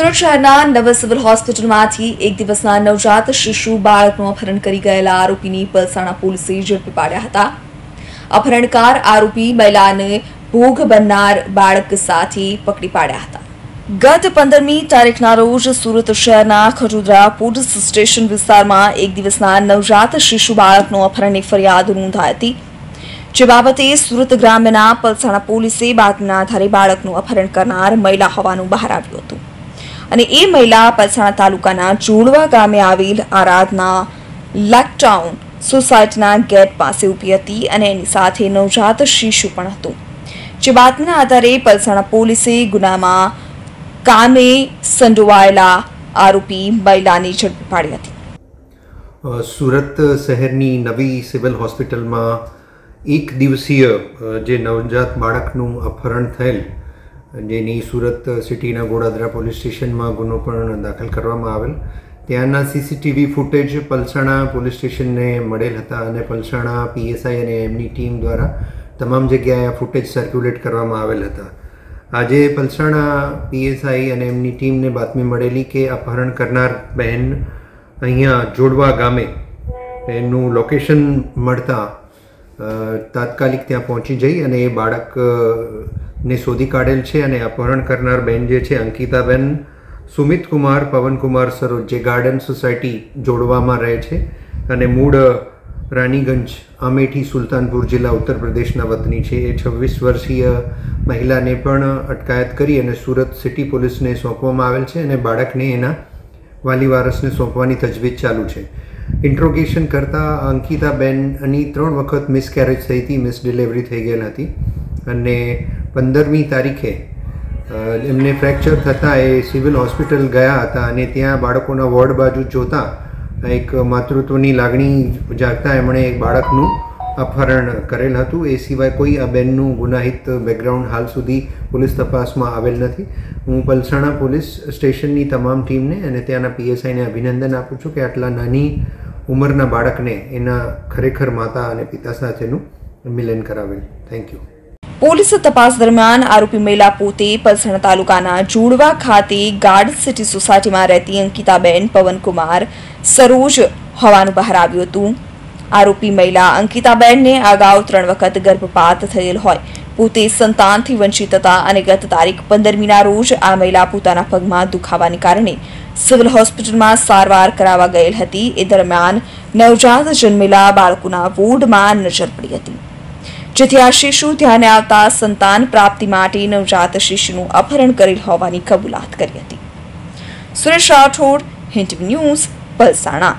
સુરત શહેરના નવ સિવિલ હોસ્પિટલમાંથી એક દિવસના નવજાત શિશુ બાળકનું અપહરણ કરી ગયેલા આરોપીની પલસાણા પોલીસે ઝડપી પાડ્યા હતા. અપહરણકાર આરોપી મહિલાને ભોગ બનનાર બાળક સાથે પકડી પાડ્યા હતા. ગત પંદરમી તારીખના રોજ સુરત શહેરના ખજુદરા પોલીસ સ્ટેશન વિસ્તારમાં એક દિવસના નવજાત શિશુ બાળકનું અપહરણની ફરિયાદ નોંધાઈ હતી. જે બાબતે સુરત ગ્રામ્યના પલસાણા પોલીસે બાતમીના આધારે બાળકનું અપહરણ કરનાર મહિલા હોવાનું બહાર આવ્યું હતું. અને એ મહિલા પલસાણા તાલુકાના ચૂડવા ગામે આવેલ આરાધના લેકટાઉન સોસાયટીના ગેટ પાસે ઊભી હતી અને એની સાથે નવજાત શિશુ પણ હતું. જે બાતમીના આધારે પલસાણા પોલીસે ગુનામાં કામે સંડોવાયેલા આરોપી મહિલાની ઝડપી પાડી હતી. સુરત શહેરની નવી સિવિલ હોસ્પિટલમાં એક દિવસીય જે નવજાત બાળકનું અપહરણ થયેલ જેની સુરત સિટીના ગોડાદરા પોલીસ સ્ટેશનમાં ગુનો પણ દાખલ કરવામાં આવેલ. ત્યાંના સીસીટીવી ફૂટેજ પલસાણા પોલીસ સ્ટેશનને મળેલ હતા અને પલસાણા પીએસઆઈ અને એમની ટીમ દ્વારા તમામ જગ્યાએ આ ફૂટેજ સર્ક્યુલેટ કરવામાં આવેલ હતા. આજે પલસાણા પીએસઆઈ અને એમની ટીમને બાતમી મળેલી કે અપહરણ કરનાર બહેન અહીંયા જોડવા ગામે એનું લોકેશન મળતા તાત્કાલિક ત્યાં પહોંચી જઈ અને એ બાળક ને શોધી કાઢેલ છે અને અપહરણ કરનાર બેન જે છે, અંકિતાબેન સુમિત કુમાર પવનકુમાર સરોજ, જે ગાર્ડન સોસાયટી જોડવામાં રહે છે અને મૂળ રાનીગંજ અમેઠી સુલતાનપુર જિલ્લા ઉત્તર પ્રદેશના વતની છે. એ છવ્વીસ વર્ષીય મહિલાને પણ અટકાયત કરી અને સુરત સિટી પોલીસને સોંપવામાં આવેલ છે અને બાળકને એના વાલી વારસને સોંપવાની તજવીજ ચાલુ છે. ઇન્ટ્રોગેશન કરતાં અંકિતાબેનની ત્રણ વખત મિસકેરેજ થઈ હતી મિસ ડિલિવરી થઈ ગયેલ હતી. અને પંદરમી તારીખે એમને ફ્રેક્ચર થતાં એ સિવિલ હોસ્પિટલ ગયા હતા અને ત્યાં બાળકોના વોર્ડ બાજુ જોતાં એક માતૃત્વની લાગણી જાગતા એમણે એક બાળકનું અપહરણ કરેલ હતું. એ સિવાય કોઈ આ બેનનું ગુનાહિત બેકગ્રાઉન્ડ હાલ સુધી પોલીસ તપાસમાં આવેલ નથી. હું પલસાણા પોલીસ સ્ટેશનની તમામ ટીમને અને ત્યાંના પીએસઆઈને અભિનંદન આપું છું કે આટલા નાની ઉંમરના બાળકને એના ખરેખર માતા અને પિતા સાથેનું મિલન કરાવેલ. થેન્ક યુ પોલીસ તપાસ દરમિયાન આરોપી મહિલા પોતે પલસણ તાલુકાના જોડવા ખાતે ગાર્ડ સિટી સોસાયટીમાં રહેતી અંકિતાબેન પવનકુમાર સરોજ હોવાનું બહાર આવ્યું હતું. આરોપી મહિલા અંકિતાબેનને અગાઉ ત્રણ વખત ગર્ભપાત થયેલ હોય. પોતે સંતાનથી વંચિત હતા અને ગત તારીખ પંદરમીના રોજ આ મહિલા પોતાના પગમાં દુખાવાને કારણે સિવિલ હોસ્પિટલમાં સારવાર કરાવવા ગયેલ હતી. એ દરમિયાન નવજાત જન્મેલા બાળકોના વોર્ડમાં નજર પડી હતી. જેથી આ શિશુ ધ્યાને આવતા સંતાન પ્રાપ્તિ માટે નવજાત શિશુનું અપહરણ કરેલ હોવાની કબૂલાત કરી હતી. Suresh Rathod hint news, Palsana.